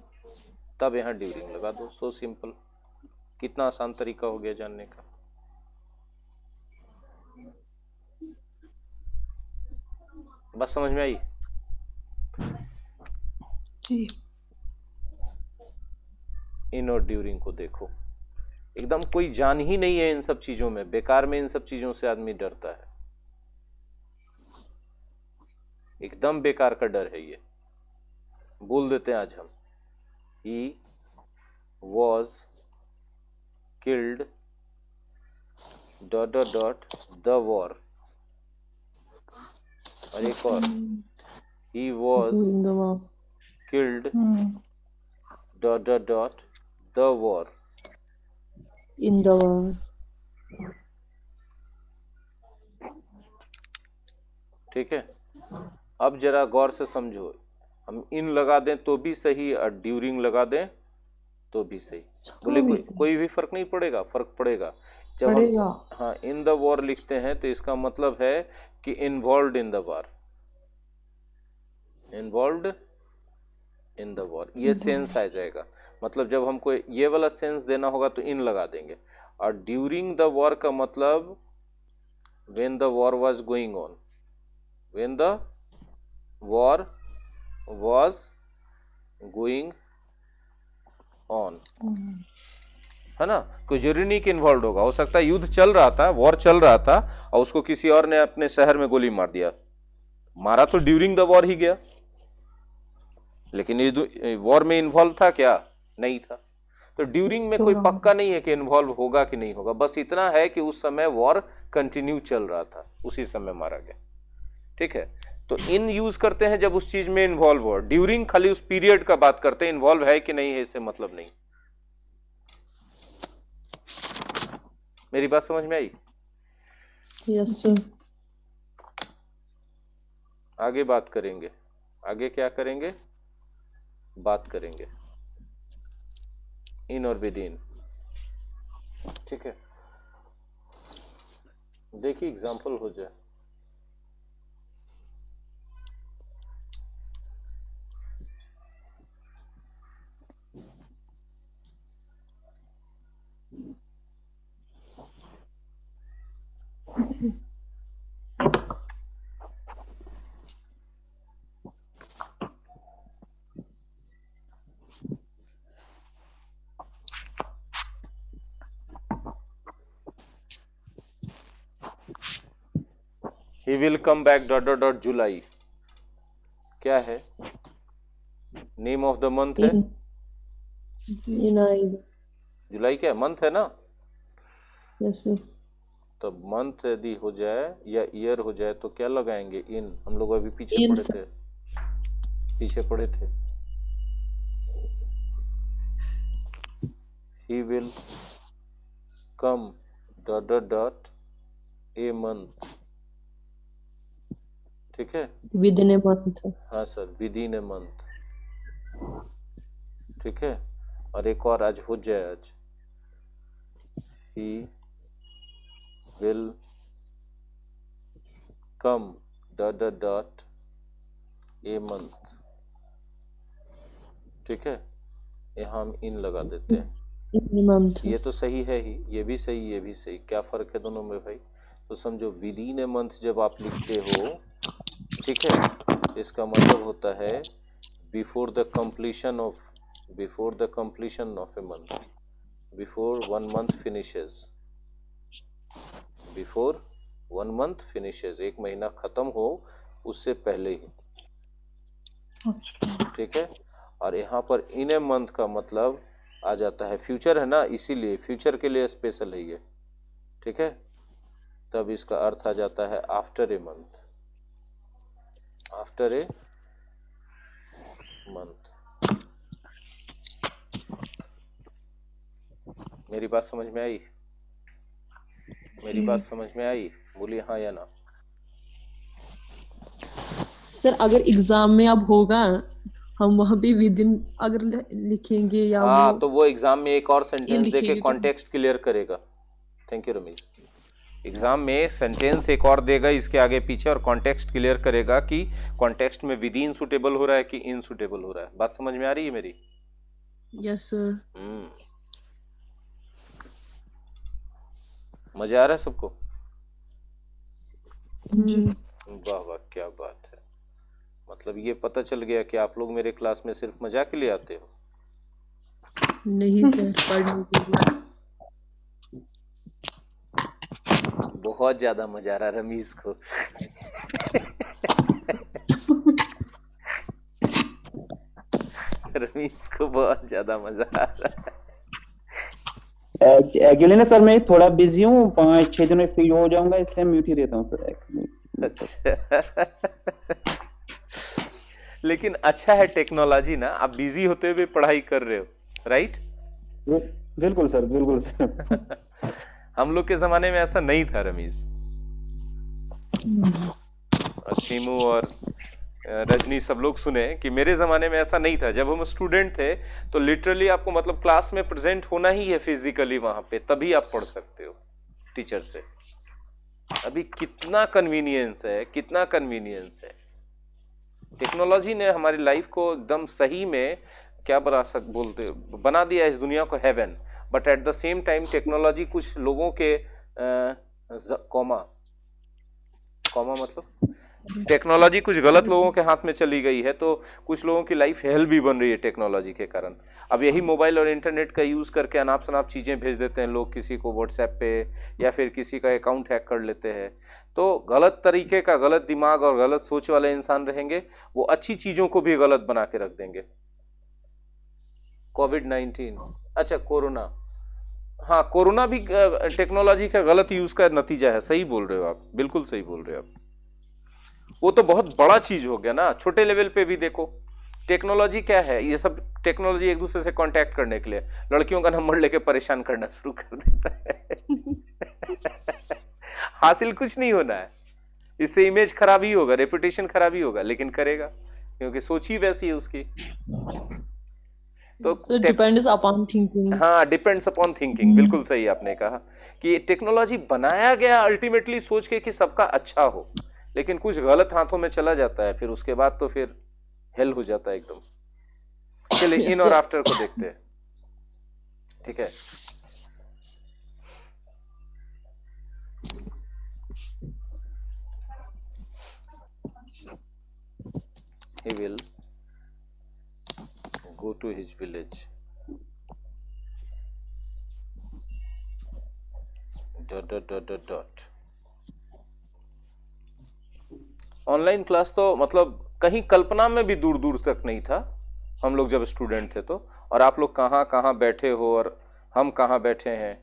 तब यहाँ ड्यूरिंग लगा दो। सो सिंपल कितना आसान तरीका हो गया जानने का। बस समझ में आई? जी। इन और ड्यूरिंग को देखो। एकदम कोई जान ही नहीं है इन सब चीज़ों में। बेकार में इन सब चीज़ों से आदमी डरता है। एकदम बेकार का डर है ये। बोल देते हैं आज हम। he was killed dot dot dot the war or एक और he was killed dot dot dot the war in the war ठीक है अब जरा गौर से समझो हम इन लगा दें तो भी सही और ड्यूरिंग लगा दें तो भी सही। बोले कोई कोई भी फ़र्क नहीं पड़ेगा फ़र्क पड़ेगा। जब पड़ेगा। हम हाँ इन द वॉर लिखते हैं तो इसका मतलब है कि involve in the war involve in the war ये सेंस आ जाएगा। मतलब जब हमको ये वाला सेंस देना होगा तो इन लगा देंगे। और ड्यूरिंग द वॉर का मतलब when the war was going on when the war was going on. है ना? कोई ज़रूरी नहीं कि इन्वॉल्व होगा। हो सकता है युद्ध चल रहा था वॉर चल रहा था और उसको किसी और ने अपने शहर में गोली मार दिया। मारा तो ड्यूरिंग द वॉर ही गया। लेकिन ये वॉर में इन्वॉल्व था क्या? नहीं था। तो ड्यूरिंग में कोई पक्का नहीं है कि इन्वॉल्व होगा कि नहीं होगा। बस इतना है कि उस समय वॉर कंटिन्यू चल रहा था। उसी समय मारा गया। ठीक है? तो इन यूज़ करते हैं जब उस चीज़ में इन्वॉल्व हो। ड्यूरिंग खाली उस पीरियड का बात करते हैं इन्वॉल्व है कि नहीं है इससे मतलब नहीं। मेरी बात समझ में आई? यस सर आगे बात करेंगे। आगे क्या करेंगे? बात करेंगे। इन और विद इन ठीक है। देखिए एग्जांपल हो जाए। He will come back dot dot dot July क्या है? नेम ऑफ़ द मंथ है? आई जुलाई क्या मंथ है ना? यस सर तो मंथ यदि हो जाए या ईयर हो जाए तो क्या लगाएँगे? इन। हम लोग अभी पीछे पड़े थे। पीछे पड़े थे। He will come dot dot dot a month ठीक है? विद इन ए मंथ हाँ sir within a month ठीक है? और एक और आज हो जाए आज। He will come dot dot dot a month ठीक है? ये हम इन लगा देते हैं। ये तो सही है ही ये भी सही ये भी सही। क्या फ़र्क है दोनों में भाई? तो समझो विद इन ए मंथ जब आप लिखते हो ठीक है? इसका मतलब होता है before the completion of before the completion of a month before one month finishes before one month finishes एक महीना खत्म हो उससे पहले ही। ठीक है? और यहाँ पर इन ए मंथ का मतलब आ जाता है फ्यूचर है ना इसीलिए फ्यूचर के लिए स्पेशल है ये। ठीक है? तब इसका अर्थ आ जाता है after a month after a month मेरी बात समझ में आई? मेरी बात समझ में आई? बोलिए हाँ या ना। सर अगर एग्ज़ाम में अब होगा हम वहाँ पे विद इन अगर लिखेंगे या हाँ तो वो एग्ज़ाम में एक और सेंटेंस देके तो- कॉन्टेक्स्ट क्लियर करेगा। थैंक यू रमेश एग्ज़ाम में सेंटेंस एक और देगा इसके आगे पीछे और कॉन्टेक्स्ट क्लियर करेगा कि कॉन्टेक्स्ट में विद इन सुटेबल हो रहा है कि इन सुटेबल हो रहा है। बात समझ में आ रही है मेरी? यस सर हम्म मज़ा आ रहा है सबको? वाह वाह क्या बात है। मतलब ये पता चल गया कि आप लोग मेरे क्लास में सिर्फ़ मज़ाक के लिए आते हो। नहीं सर पढ़ने के लिए। बहुत ज़्यादा मज़ा आ रहा है रमीज को। रमीज को बहुत ज़्यादा मज़ा आ रहा है। एक्चुअली ना सर मैं थोड़ा बिज़ी हूँ पाँच छह दिन में फ्री हो जाऊँगा इसलिए म्यूट ही रहता हूँ सर। अच्छा। लेकिन अच्छा है टेक्नोलॉजी ना आप बिज़ी होते हुए पढ़ाई कर रहे हो राइट बिल्कुल सर बिल्कुल सर। हम लोग के जमाने में ऐसा नहीं था रमीज। और शीमू और रजनी, सब लोग सुने कि मेरे ज़माने में ऐसा नहीं था। जब हम स्टूडेंट थे तो लिटरली आपको मतलब क्लास में प्रेजेंट होना ही है फिजिकली वहाँ पे, तभी आप पढ़ सकते हो टीचर से। अभी कितना कन्वीनियंस है, कितना कन्वीनियंस है। टेक्नोलॉजी ने हमारी लाइफ को एकदम सही में, क्या बना सक, बोलते, बना दिया इस दुनिया को heaven but at the same time technology कुछ लोगों के कॉमा कॉमा मतलब टेक्नोलॉजी कुछ गलत लोगों के हाथ में चली गई है तो कुछ लोगों की लाइफ हेल भी बन रही है टेक्नोलॉजी के कारण। अब यही मोबाइल और इंटरनेट का यूज़ करके अनाप शनाप चीज़ें भेज देते हैं लोग, किसी को व्हाट्सएप पे या फिर किसी का अकाउंट हैक कर लेते हैं। तो गलत तरीके का, गलत दिमाग और गलत सोच वाले इंसान रहेंगे, वो अच्छी चीज़ों को भी गलत बना के रख देंगे। कोविड नाइन्टीन अच्छा कोरोना। हाँ कोरोना भी टेक्नोलॉजी का गलत यूज़ का नतीजा है। सही बोल रहे हो आप। बिल्कुल सही बोल रहे हो आप। वो तो बहुत बड़ा चीज़ हो गया ना। छोटे लेवल पे भी देखो। टेक्नोलॉजी क्या है? ये सब टेक्नोलॉजी एक दूसरे से कांटेक्ट करने के लिए। लड़कियों का नंबर लेके परेशान करना शुरू कर देता है। हासिल कुछ नहीं होना है। इससे इमेज खराब ही होगा रेपुटेशन खराब ही होगा लेकिन करेगा। क्योंकि सोच ही वैसी है उसकी। तो डिपेंड्स अपॉन थिंकिंग हाँ डिपेंड्स अपॉन थिंकिंग बिल्कुल सही आपने कहा कि टेक्नोलॉजी बनाया गया अल्टीमेटली सोच के कि सबका अच्छा हो। लेकिन कुछ गलत हाथों में चला जाता है फिर उसके बाद तो फिर हेल हो जाता है एकदम। चलिए इन और आफ्टर को देखते हैं। ठीक है? He will go to his village. Dot dot dot dot dot. Online class तो मतलब कहीं कल्पना में भी दूर दूर तक नहीं था। हम लोग जब स्टूडेंट थे तो। और आप लोग कहाँ कहाँ बैठे हो और हम कहाँ बैठे हैं?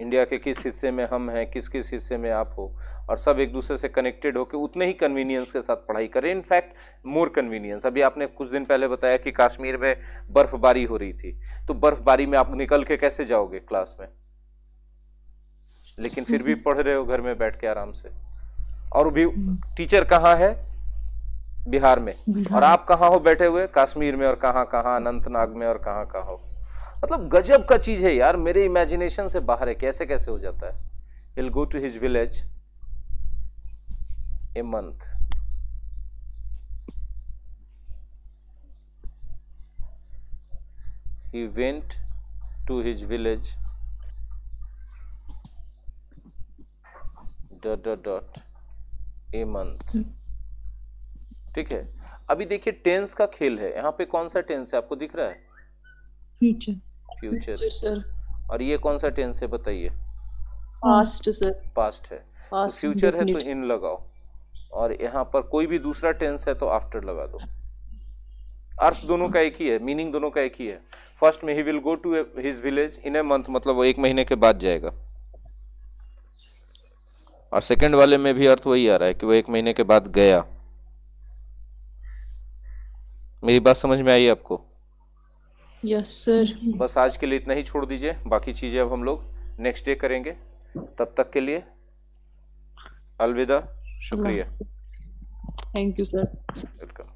इंडिया के किस हिस्से में हम हैं? किस किस हिस्से में आप हो? और सब एक दूसरे से कनेक्टेड होकर उतने ही कन्वीनियंस के साथ पढ़ाई करें। इनफैक्ट मोर कन्वीनियंस अभी आपने कुछ दिन पहले बताया कि कश्मीर में बर्फबारी हो रही थी। तो बर्फबारी में आप निकल के कैसे जाओगे क्लास में? लेकिन फिर भी पढ़ रहे हो घर में बैठ के आराम से। और भी टीचर कहाँ है? बिहार में। और आप कहाँ हो बैठे हुए? कश्मीर में और कहाँ कहाँ अनंतनाग में और कहाँ कहाँ हो? मतलब गजब का चीज़ है यार मेरे इमेजिनेशन से बाहर है कैसे कैसे हो जाता है? Will go to his village a month he went to his village. Dot dot dot. A month. ठीक है? अभी देखिए टेंस का खेल है। यहाँ पे कौन सा टेंस है? आपको दिख रहा है? फ्यूचर फ्यूचर सर और ये कौन सा टेंस है बताइए? पास्ट सर पास्ट है। फ्यूचर है तो इन लगाओ। और यहाँ पर कोई भी दूसरा टेंस है तो आफ्टर लगा दो। अर्थ दोनों का एक ही है मीनिंग दोनों का एक ही है। फ़र्स्ट में he will go to his village in a month मतलब वो एक महीने के बाद जाएगा। और सेकंड वाले में भी अर्थ वही आ रहा है कि वो एक महीने के बाद गया। मेरी बात समझ में आई आपको? यस सर बस आज के लिए इतना ही छोड़ दीजिए। बाकी चीज़ें अब हम लोग नेक्स्ट डे करेंगे। तब तक के लिए अलविदा। शुक्रिया। Thank you sir welcome